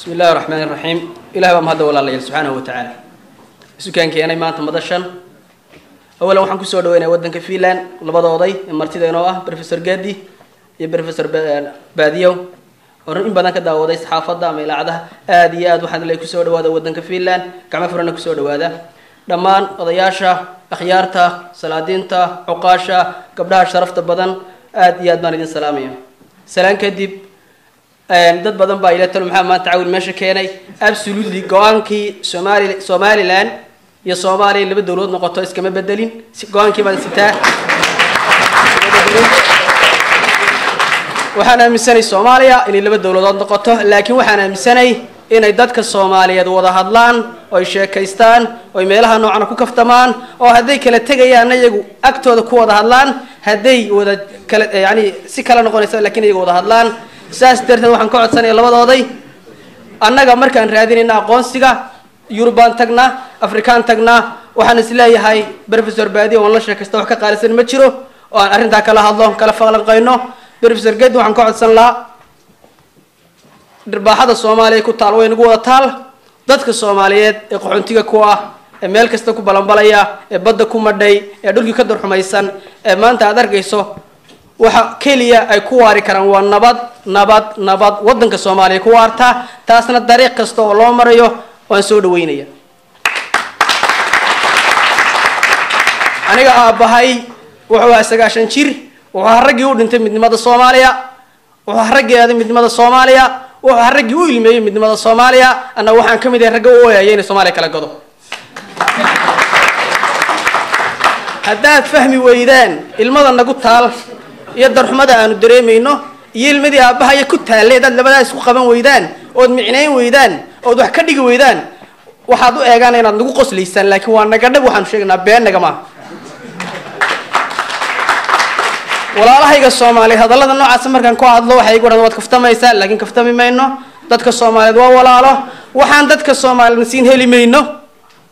bismi illahi raxmaan iraxiim ilahi baa mahadda walaalayaal subxaanahu wa tacaala isukaan keenay maanta madashan awalan waxaan ku soo dhaweynaya waddanka finland labada oday ee martida inoo ah professor gadi iyo professor baadiyow oo in badan ka daawaday saxaafadda ama ilaacadaha aada iyo aad waxaan le ku soo dhawaada waddanka finland. Gacmo furana ku soo dhawaada. Dhammaan odayaasha akhyaarta salaadiinta cuqaasha gabdhaha sharafta badan aada iyo aad baan idin salaamaya salaan kadib dad badan baa ila talo maxaa maanta cawil meesha keenay? Absolutely go'aankii somali somaliland iyo soomaaliya laba dawladood noqoto iskama bedelin. Go'aankii baan sitaa waxaan aaminsanay soomaaliya inay laba dawladood noqoto laakiin waxaan aaminsanay inay dadka soomaaliyeed wada hadlaan oy sheekaystaan oy meelaha noocana ku kaftamaan oo hadday kala tegayaanna iyagu agtooda ku wada hadlaan hadday wada kala yani si kala noqonaysa lakiin iyagu wada hadlaan saas darteed waxaan ka codsanaya labadooday. Annaga markaan raadinayna aqoonsiga yurubaan tagnaa afrikaan tagnaa waxaan is leeyahay baadiya oon la sheekaysta wax ka qaalisan ma jiro oo aan arrintaa kala hadlo kala falanqayno professor gedi waxaan ka codsan lahaa dhirbaaxada soomaaliya ku taal way nagu wada taal. Dadka soomaaliyeed ee qaxoontiga ku ah ee meel kasta ku balanbalaya ee badda ku madhay ee dhulkii ka darxumaysan ee maanta aad arkayso waxa keliya ay ku waari karaan waa nabad nabad nabad. Waddanka soomaaliya ku waartaa taasna dariiq kasta oo loo marayo waan soo dhaweynaya aniga aabbahay wuxuu ahaa sagaashan jir wuxuu raggii u dhintay midnimada soomaaliya wuxuu raggii aaday midnimada soomaaliya wuxuu raggii u ilmeeyey midnimada soomaaliya annaga waxaan ka mid ahay ragga u ooyaya inay soomaaliya kala godo. Haddaad fahmi weydaan ilmada nagu taal iyo darxumada aanu dareemayno iyo ilmadii aabahaya ku taalle hadaad labadaa isku qaban weydaan ood micnayn weydaan ood wax ka dhigi weydaan waxaad u eegaan inaad nagu qoslaysaan laakiin waa nagadhab waxaanu sheegaynaa been naga maaha. Walaalahayga soomaaliyeed hadallada noocaasa markaan ku hadlo waxay igu dhahan waad kaftamaysaa laakiin kaftami mayno. Dadka soomaaliyeed waa walaalo. Waxaan dadka soomaaliyeedna siin heli mayno.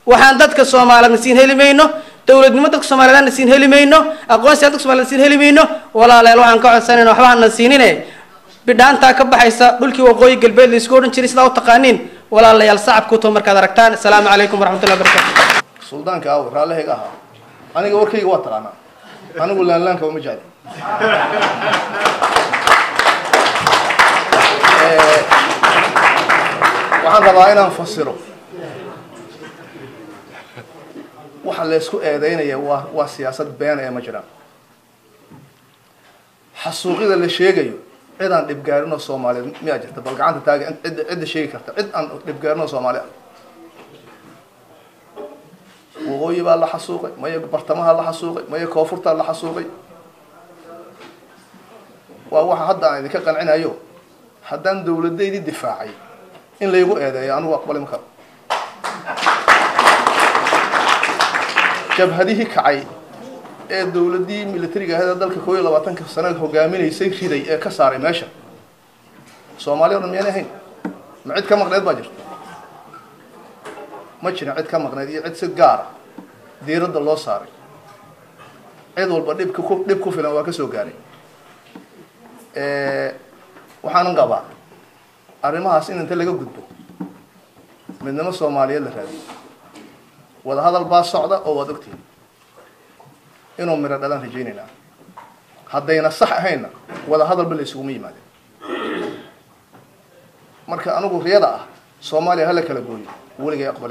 Waxaan dadka soomaaliyeedna siin heli mayno dowladnimo dadka soomaliyeedna siin heli mayno aqoonsiga dadka somaliyed siin heli mayno walaalayaal waxaan ka codsanayna waxba hana siinine. Bidhaantaa ka baxaysa dhulkii waqooyi galbeed la isku odhan jiray sidaa u taqaaniin walaalayaal sacabkuuto markaad aragtaan. Asalaamu calaykum waraxmatullahi wabarakatu suldaanka aw raallahayga ahaa. Aniga warkayga waa taqaanaa. Anigu laanlaanka uma jecli waxaan rabaa inaan fasiro waxa laysku eedeynaya waa waa siyaasad been ee ma jiraan xasuuqida la sheegayo cid aan dhibgaarin oo soomaaliyeed miyaa jirta? Bal gacanta taaga cidda cidda sheegi karta cid aan dhibgaarin oo soomaali ah waqooyi baa la xasuuqay maya bartamaha la xasuuqay maya koonfurtaa la xasuuqay? Waa waxa hadda aan idinka qancinayo. Haddaan dawladdaydii difaacay in laygu eedeeyo anigu aqbali ma karo jabhadihii kacay ee dawladdii militariga ahayd dalka koo iyo labaatanka sano hogaaminaysay riday ee ka saaray meesha. Soomaaliya o dhan miyaanay ahayn? Ma cid ka maqneed baa jirta? Ma jirin cid ka maqneyd iyo cid si gaara diiradda loo saaray. Cid walba dhibka ku dhib ku filan waa ka soo gaaray. Waxaanan qabaa arrimahaas in inta laga gudbo midnimo soomaaliyeed la raadiyo wada hadal baa socda oo waad ogtihin. Inuu miro dhalaan rajaynaynaa. Haddayna sax ahaynna wada hadalba la isuguma yimaadeen marka anigu riyada ah soomaaliya hala kala gooyo weligay aqbali